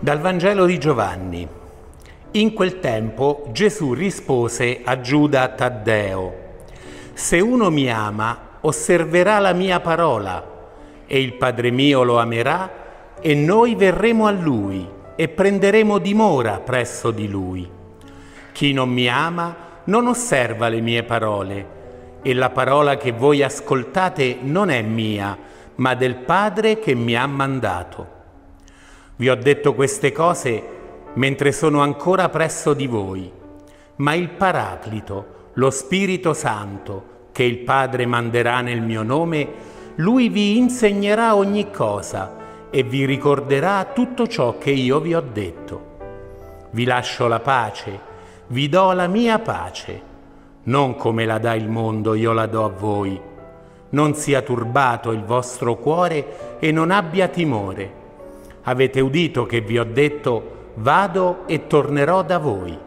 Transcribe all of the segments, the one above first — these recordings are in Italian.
Dal Vangelo di Giovanni. In quel tempo Gesù rispose a Giuda Taddeo, Se uno mi ama, osserverà la mia parola, e il Padre mio lo amerà, e noi verremo a lui e prenderemo dimora presso di lui. Chi non mi ama non osserva le mie parole, e la parola che voi ascoltate non è mia, ma del Padre che mi ha mandato. Vi ho detto queste cose mentre sono ancora presso di voi, ma il Paraclito, lo Spirito Santo, che il Padre manderà nel mio nome, lui vi insegnerà ogni cosa e vi ricorderà tutto ciò che io vi ho detto. Vi lascio la pace, vi do la mia pace, non come la dà il mondo, io la do a voi. Non sia turbato il vostro cuore e non abbia timore. Avete udito che vi ho detto, vado e tornerò da voi.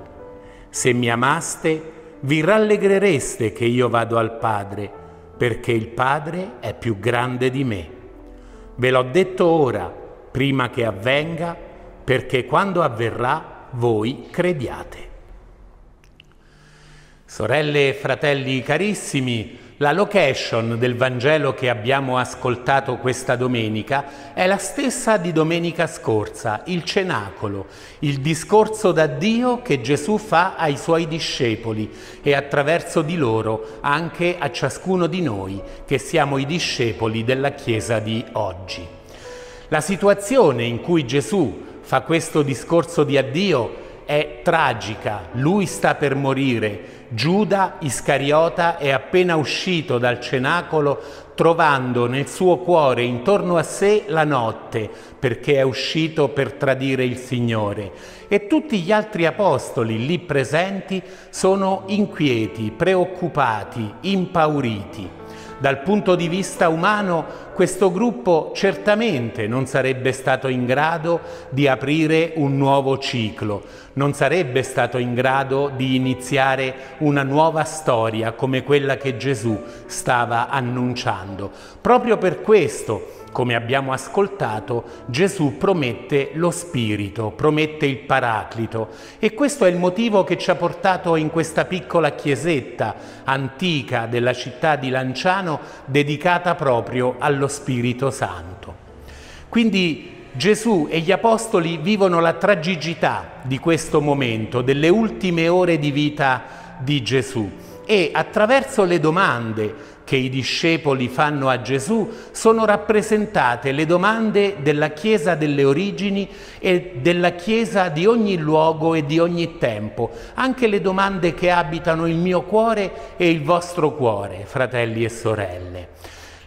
Se mi amaste, vi rallegrereste che io vado al Padre, perché il Padre è più grande di me. Ve l'ho detto ora, prima che avvenga, perché quando avverrà voi crediate. Sorelle e fratelli carissimi, la location del Vangelo che abbiamo ascoltato questa domenica è la stessa di domenica scorsa, il cenacolo, il discorso da Dio che Gesù fa ai suoi discepoli e attraverso di loro anche a ciascuno di noi che siamo i discepoli della Chiesa di oggi. La situazione in cui Gesù fa questo discorso di addio è tragica, lui sta per morire, Giuda Iscariota è appena uscito dal cenacolo trovando nel suo cuore intorno a sé la notte, perché è uscito per tradire il Signore. E tutti gli altri apostoli lì presenti sono inquieti, preoccupati, impauriti. Dal punto di vista umano, questo gruppo certamente non sarebbe stato in grado di aprire un nuovo ciclo, non sarebbe stato in grado di iniziare una nuova storia come quella che Gesù stava annunciando. Proprio per questo, come abbiamo ascoltato, Gesù promette lo Spirito, promette il Paraclito e questo è il motivo che ci ha portato in questa piccola chiesetta antica della città di Lanciano dedicata proprio allo Spirito Santo. Quindi Gesù e gli Apostoli vivono la tragicità di questo momento, delle ultime ore di vita di Gesù e attraverso le domande che i discepoli fanno a Gesù sono rappresentate le domande della Chiesa delle origini e della Chiesa di ogni luogo e di ogni tempo, anche le domande che abitano il mio cuore e il vostro cuore, fratelli e sorelle.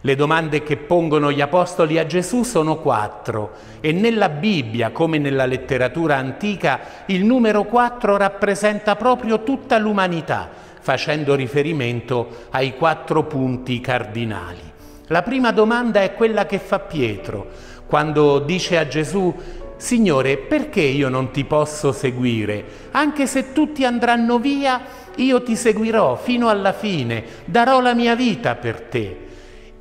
Le domande che pongono gli apostoli a Gesù sono quattro e nella Bibbia, come nella letteratura antica, il numero quattro rappresenta proprio tutta l'umanità facendo riferimento ai quattro punti cardinali. La prima domanda è quella che fa Pietro quando dice a Gesù Signore, perché io non ti posso seguire? Anche se tutti andranno via, io ti seguirò fino alla fine, darò la mia vita per te.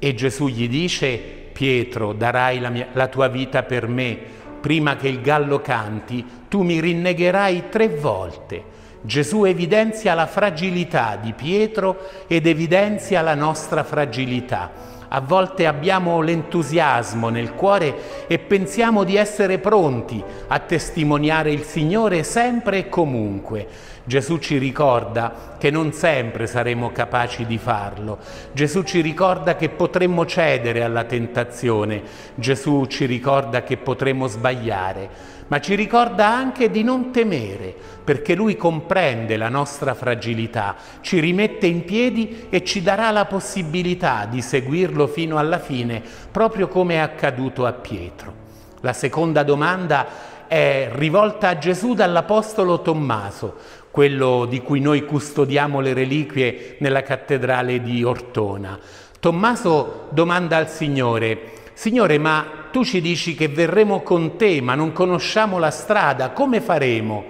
E Gesù gli dice, Pietro, darai la, mia, la tua vita per me, prima che il gallo canti, tu mi rinnegherai tre volte. Gesù evidenzia la fragilità di Pietro ed evidenzia la nostra fragilità. A volte abbiamo l'entusiasmo nel cuore e pensiamo di essere pronti a testimoniare il Signore sempre e comunque. Gesù ci ricorda che non sempre saremo capaci di farlo. Gesù ci ricorda che potremmo cedere alla tentazione. Gesù ci ricorda che potremmo sbagliare ma ci ricorda anche di non temere, perché Lui comprende la nostra fragilità, ci rimette in piedi e ci darà la possibilità di seguirlo fino alla fine, proprio come è accaduto a Pietro. La seconda domanda è rivolta a Gesù dall'Apostolo Tommaso, quello di cui noi custodiamo le reliquie nella cattedrale di Ortona. Tommaso domanda al Signore, Signore, ma tu ci dici che verremo con te, ma non conosciamo la strada, come faremo?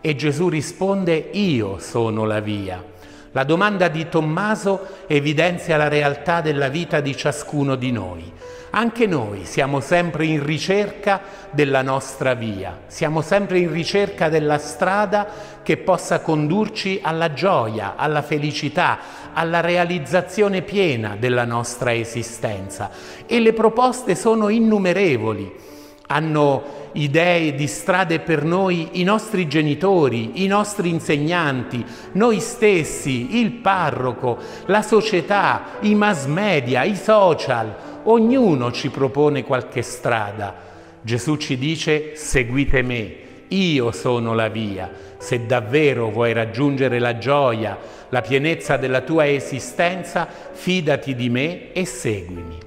E Gesù risponde, io sono la via. La domanda di Tommaso evidenzia la realtà della vita di ciascuno di noi. Anche noi siamo sempre in ricerca della nostra via, siamo sempre in ricerca della strada che possa condurci alla gioia, alla felicità, alla realizzazione piena della nostra esistenza. E le proposte sono innumerevoli. Hanno idee di strade per noi i nostri genitori, i nostri insegnanti, noi stessi, il parroco, la società, i mass media, i social. Ognuno ci propone qualche strada. Gesù ci dice seguite me, io sono la via. Se davvero vuoi raggiungere la gioia, la pienezza della tua esistenza, fidati di me e seguimi.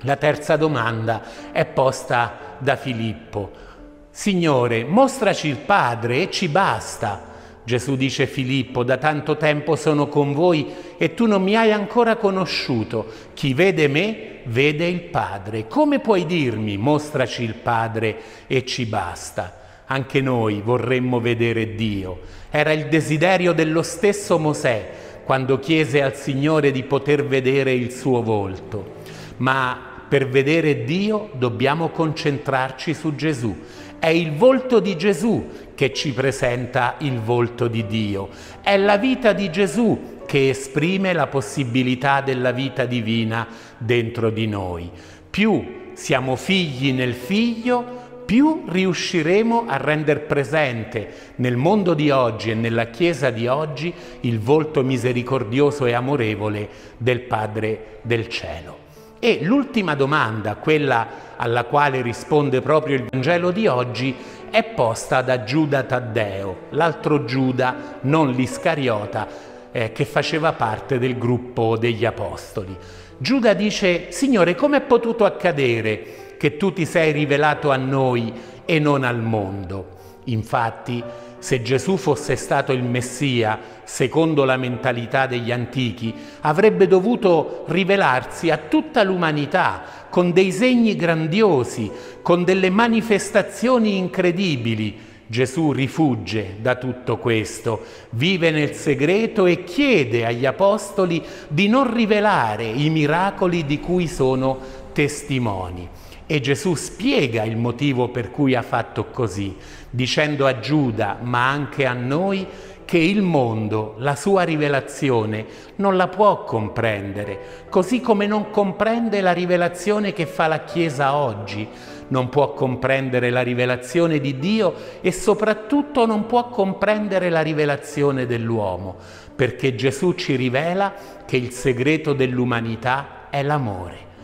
La terza domanda è posta da Filippo. Signore, mostraci il Padre e ci basta. Gesù dice Filippo, da tanto tempo sono con voi e tu non mi hai ancora conosciuto. Chi vede me vede il Padre. Come puoi dirmi mostraci il Padre e ci basta? Anche noi vorremmo vedere Dio. Era il desiderio dello stesso Mosè quando chiese al Signore di poter vedere il suo volto. Ma per vedere Dio dobbiamo concentrarci su Gesù. È il volto di Gesù che ci presenta il volto di Dio. È la vita di Gesù che esprime la possibilità della vita divina dentro di noi. Più siamo figli nel figlio, più riusciremo a rendere presente nel mondo di oggi e nella Chiesa di oggi il volto misericordioso e amorevole del Padre del cielo. E l'ultima domanda, quella alla quale risponde proprio il Vangelo di oggi, è posta da Giuda Taddeo, l'altro Giuda, non l'Iscariota, eh, che faceva parte del gruppo degli Apostoli. Giuda dice, Signore, com'è potuto accadere che tu ti sei rivelato a noi e non al mondo? Infatti, se Gesù fosse stato il Messia, secondo la mentalità degli antichi, avrebbe dovuto rivelarsi a tutta l'umanità con dei segni grandiosi, con delle manifestazioni incredibili. Gesù rifugge da tutto questo, vive nel segreto e chiede agli apostoli di non rivelare i miracoli di cui sono testimoni. E Gesù spiega il motivo per cui ha fatto così, dicendo a Giuda, ma anche a noi, che il mondo, la sua rivelazione, non la può comprendere, così come non comprende la rivelazione che fa la Chiesa oggi, non può comprendere la rivelazione di Dio e soprattutto non può comprendere la rivelazione dell'uomo, perché Gesù ci rivela che il segreto dell'umanità è l'amore.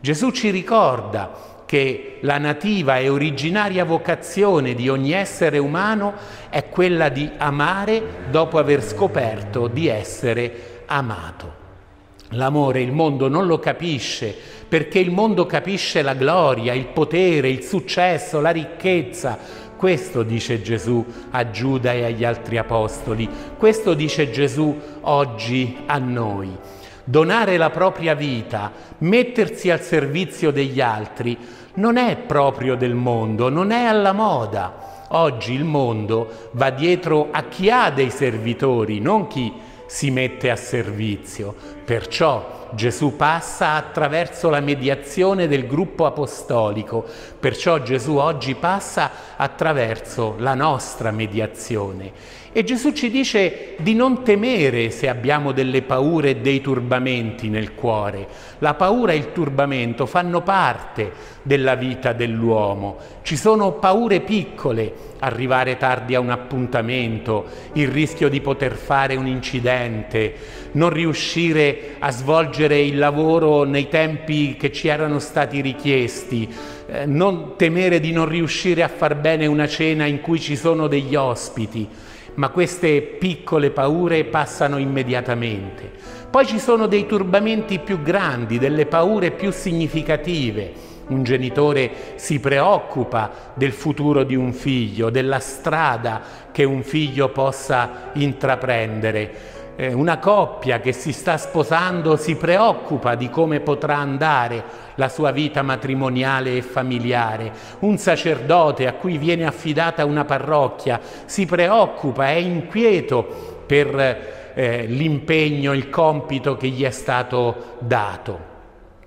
Gesù ci ricorda che la nativa e originaria vocazione di ogni essere umano è quella di amare dopo aver scoperto di essere amato. L'amore il mondo non lo capisce perché il mondo capisce la gloria, il potere, il successo, la ricchezza. Questo dice Gesù a Giuda e agli altri apostoli, questo dice Gesù oggi a noi. Donare la propria vita, mettersi al servizio degli altri, non è proprio del mondo, non è alla moda. Oggi il mondo va dietro a chi ha dei servitori, non chi si mette a servizio. Perciò Gesù passa attraverso la mediazione del gruppo apostolico, perciò Gesù oggi passa attraverso la nostra mediazione e Gesù ci dice di non temere se abbiamo delle paure e dei turbamenti nel cuore. La paura e il turbamento fanno parte della vita dell'uomo. Ci sono paure piccole, arrivare tardi a un appuntamento, il rischio di poter fare un incidente, non riuscire a svolgere il lavoro nei tempi che ci erano stati richiesti, eh, non temere di non riuscire a far bene una cena in cui ci sono degli ospiti ma queste piccole paure passano immediatamente. Poi ci sono dei turbamenti più grandi, delle paure più significative. Un genitore si preoccupa del futuro di un figlio, della strada che un figlio possa intraprendere eh, una coppia che si sta sposando si preoccupa di come potrà andare la sua vita matrimoniale e familiare. Un sacerdote a cui viene affidata una parrocchia si preoccupa, è inquieto per eh, l'impegno, il compito che gli è stato dato.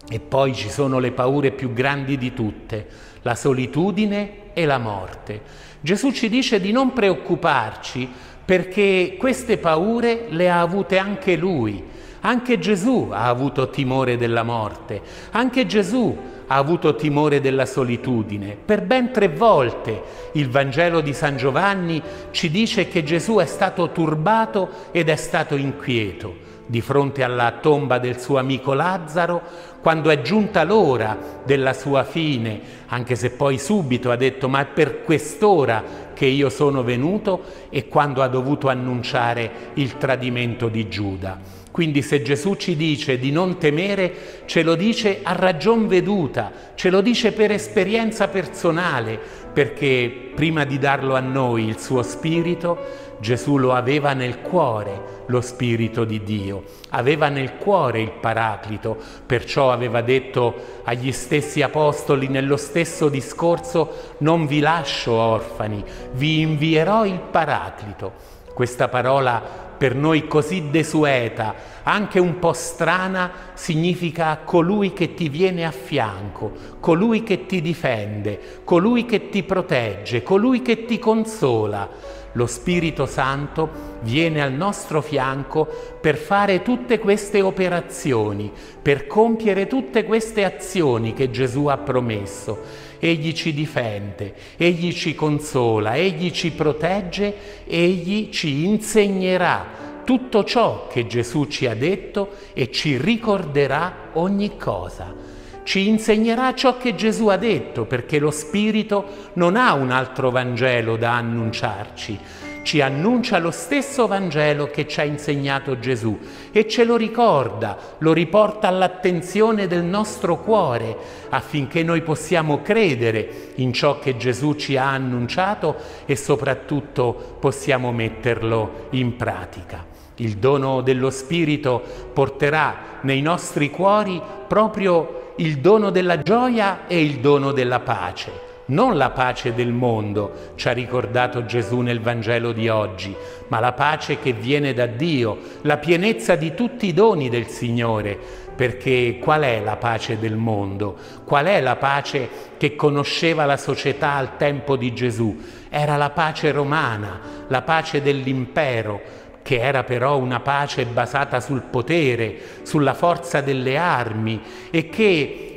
E poi ci sono le paure più grandi di tutte, la solitudine e la morte. Gesù ci dice di non preoccuparci perché queste paure le ha avute anche lui. Anche Gesù ha avuto timore della morte, anche Gesù ha avuto timore della solitudine. Per ben tre volte il Vangelo di San Giovanni ci dice che Gesù è stato turbato ed è stato inquieto di fronte alla tomba del suo amico Lazzaro, quando è giunta l'ora della sua fine, anche se poi subito ha detto ma è per quest'ora che io sono venuto e quando ha dovuto annunciare il tradimento di Giuda. Quindi se Gesù ci dice di non temere, ce lo dice a ragion veduta, ce lo dice per esperienza personale, perché prima di darlo a noi il suo spirito, Gesù lo aveva nel cuore, lo spirito di Dio, aveva nel cuore il Paraclito, perciò aveva detto agli stessi apostoli nello stesso discorso, non vi lascio orfani, vi invierò il Paraclito. Questa parola per noi così desueta, anche un po' strana, significa colui che ti viene a fianco, colui che ti difende, colui che ti protegge, colui che ti consola. Lo Spirito Santo viene al nostro fianco per fare tutte queste operazioni, per compiere tutte queste azioni che Gesù ha promesso egli ci difende, egli ci consola, egli ci protegge, egli ci insegnerà tutto ciò che Gesù ci ha detto e ci ricorderà ogni cosa. Ci insegnerà ciò che Gesù ha detto perché lo Spirito non ha un altro Vangelo da annunciarci, ci annuncia lo stesso Vangelo che ci ha insegnato Gesù e ce lo ricorda, lo riporta all'attenzione del nostro cuore affinché noi possiamo credere in ciò che Gesù ci ha annunciato e soprattutto possiamo metterlo in pratica. Il dono dello Spirito porterà nei nostri cuori proprio il dono della gioia e il dono della pace non la pace del mondo, ci ha ricordato Gesù nel Vangelo di oggi, ma la pace che viene da Dio, la pienezza di tutti i doni del Signore, perché qual è la pace del mondo? Qual è la pace che conosceva la società al tempo di Gesù? Era la pace romana, la pace dell'impero, che era però una pace basata sul potere, sulla forza delle armi e che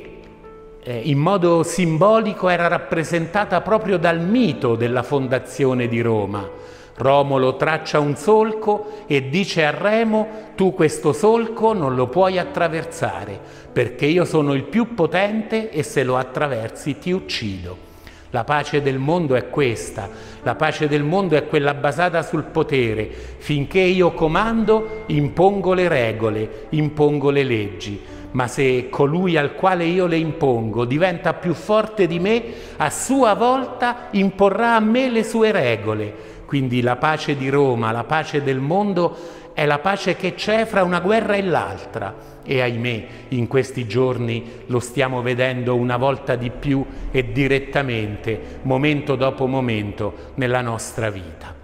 eh, in modo simbolico era rappresentata proprio dal mito della fondazione di Roma. Romolo traccia un solco e dice a Remo tu questo solco non lo puoi attraversare perché io sono il più potente e se lo attraversi ti uccido. La pace del mondo è questa, la pace del mondo è quella basata sul potere. Finché io comando, impongo le regole, impongo le leggi ma se colui al quale io le impongo diventa più forte di me, a sua volta imporrà a me le sue regole. Quindi la pace di Roma, la pace del mondo è la pace che c'è fra una guerra e l'altra. E ahimè, in questi giorni lo stiamo vedendo una volta di più e direttamente, momento dopo momento, nella nostra vita.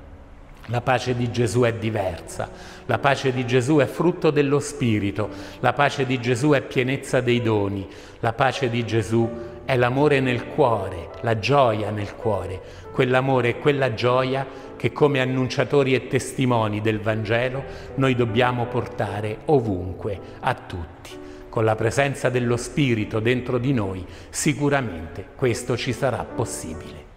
La pace di Gesù è diversa, la pace di Gesù è frutto dello Spirito, la pace di Gesù è pienezza dei doni, la pace di Gesù è l'amore nel cuore, la gioia nel cuore, quell'amore e quella gioia che come annunciatori e testimoni del Vangelo noi dobbiamo portare ovunque, a tutti. Con la presenza dello Spirito dentro di noi sicuramente questo ci sarà possibile.